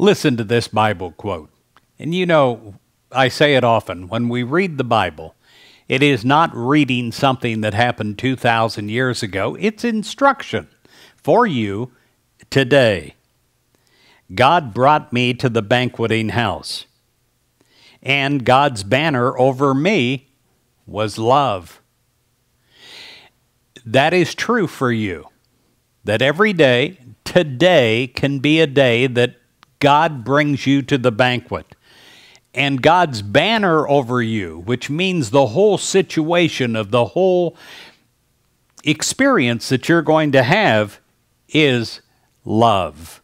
Listen to this Bible quote. And you know, I say it often when we read the Bible, it is not reading something that happened 2,000 years ago, it's instruction for you today. God brought me to the banqueting house, and God's banner over me was love. That is true for you. That every day, today, can be a day that God brings you to the banquet. And God's banner over you, which means the whole situation of the whole experience that you're going to have, is love.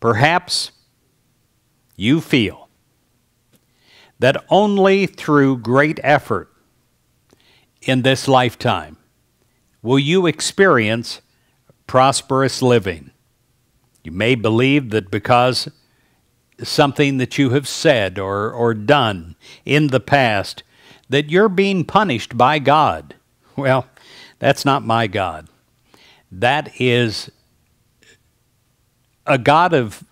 Perhaps you feel that only through great effort in this lifetime will you experience prosperous living. You may believe that because something that you have said or, or done in the past, that you're being punished by God. Well, that's not my God. That is a God of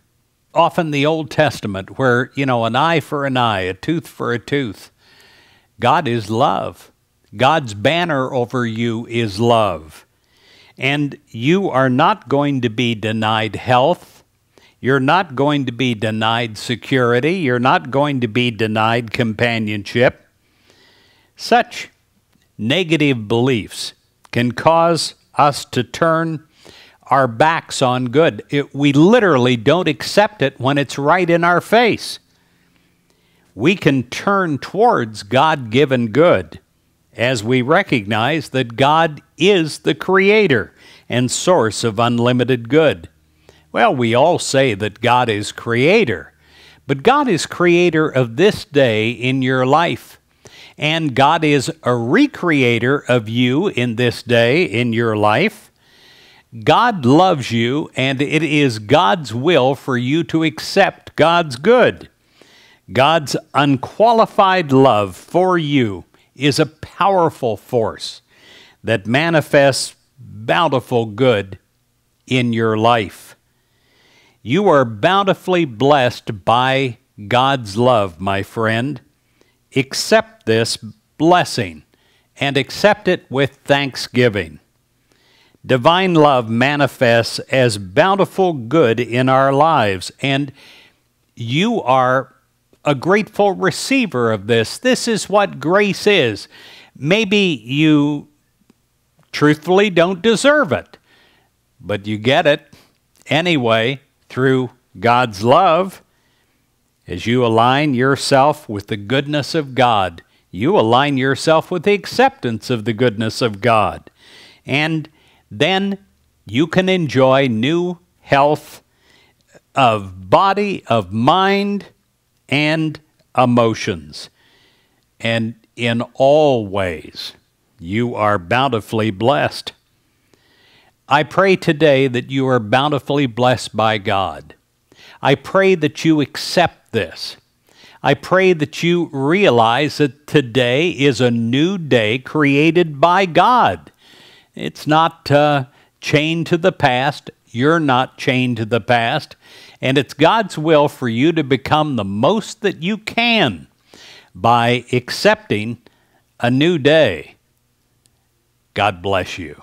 often the Old Testament where, you know, an eye for an eye, a tooth for a tooth. God is love. God's banner over you is love. And you are not going to be denied health. You're not going to be denied security. You're not going to be denied companionship. Such negative beliefs can cause us to turn our backs on good. It, we literally don't accept it when it's right in our face. We can turn towards God given good as we recognize that God is the creator and source of unlimited good. Well, we all say that God is creator, but God is creator of this day in your life. And God is a recreator of you in this day in your life. God loves you, and it is God's will for you to accept God's good. God's unqualified love for you is a powerful force that manifests bountiful good in your life. You are bountifully blessed by God's love, my friend. Accept this blessing and accept it with thanksgiving. Divine love manifests as bountiful good in our lives, and you are a grateful receiver of this. This is what grace is. Maybe you truthfully don't deserve it, but you get it anyway through God's love. As you align yourself with the goodness of God, you align yourself with the acceptance of the goodness of God. And then you can enjoy new health of body, of mind, and emotions. And in all ways, you are bountifully blessed. I pray today that you are bountifully blessed by God. I pray that you accept this. I pray that you realize that today is a new day created by God. It's not uh, chained to the past. You're not chained to the past. And it's God's will for you to become the most that you can by accepting a new day. God bless you.